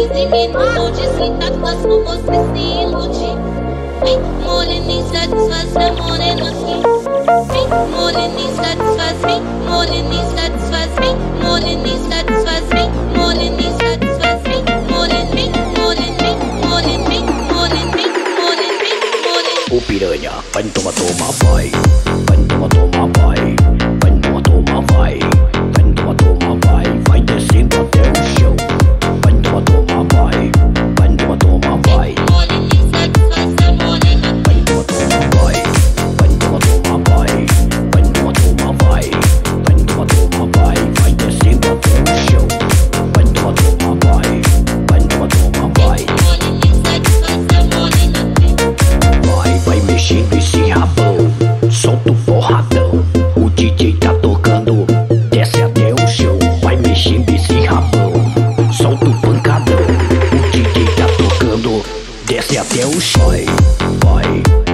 Nigdy mnie to ludzi i tak was mocno nie ludzi Ej, molę nie satysfazja, molę nosi Ej, molę nie satysfazja, ej, molę nie satysfazja, ej, molę nie satysfazja, ej, molę nie satysfazja, ej, molę nie, molę nie, molę nie, molę piranha, pan toma toma pai, pan toma toma pai metido esse rabão. Solta o forradão. o DJ tá tocando. Desce até o chão, vai mexendo esse rabão. Solta o pancadão, o DJ tá tocando. Desce até o chão, vai.